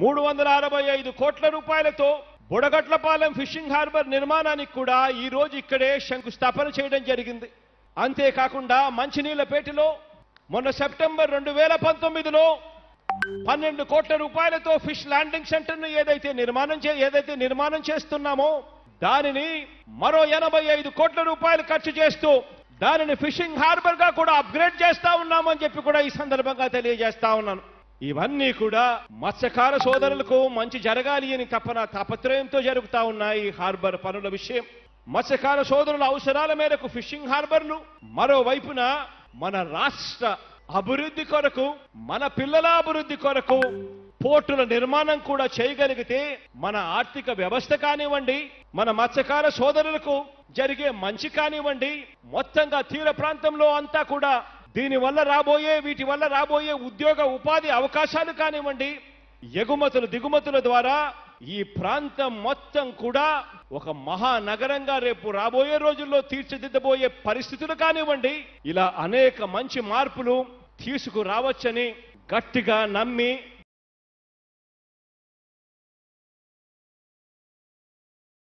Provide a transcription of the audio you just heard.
మూడు వందల అరవై ఐదు కోట్ల రూపాయలతో బుడగట్లపాలెం ఫిషింగ్ హార్బర్ నిర్మాణానికి కూడా ఈ రోజు ఇక్కడే శంకుస్థాపన చేయడం జరిగింది. అంతేకాకుండా మంచినీళ్ళపేటలో మొన్న సెప్టెంబర్ రెండు వేల పంతొమ్మిదిలో పన్నెండు కోట్ల రూపాయలతో ఫిష్ ల్యాండింగ్ సెంటర్ను ఏదైతే నిర్మాణం చే ఏదైతే నిర్మాణం చేస్తున్నామో దానిని మరో ఎనభై ఐదు కోట్ల రూపాయలు ఖర్చు చేస్తూ దానిని ఫిషింగ్ హార్బర్గా కూడా అప్గ్రేడ్ చేస్తా ఉన్నామని చెప్పి కూడా ఈ సందర్భంగా తెలియజేస్తా ఉన్నాను. ఇవన్నీ కూడా మత్స్యకార సోదరులకు మంచి జరగాలి అని తపన తాపత్రయంతో జరుగుతా ఉన్నాయి ఈ హార్బర్ పనుల విషయం. మత్స్యకార సోదరుల అవసరాల మేరకు ఫిషింగ్ హార్బర్లు మరోవైపున మన రాష్ట్ర అభివృద్ధి కొరకు మన పిల్లల అభివృద్ధి కొరకు పోర్టుల నిర్మాణం కూడా చేయగలిగితే మన ఆర్థిక వ్యవస్థ కానివ్వండి మన మత్స్యకార సోదరులకు జరిగే మంచి కానివ్వండి మొత్తంగా తీర ప్రాంతంలో అంతా కూడా దీనివల్ల రాబోయే వీటి వల్ల రాబోయే ఉద్యోగ ఉపాధి అవకాశాలు కానివ్వండి ఎగుమతులు దిగుమతుల ద్వారా ఈ ప్రాంతం మొత్తం కూడా ఒక మహానగరంగా రేపు రాబోయే రోజుల్లో తీర్చిదిద్దబోయే పరిస్థితులు కానివ్వండి ఇలా అనేక మంచి మార్పులు తీసుకురావచ్చని గట్టిగా నమ్మి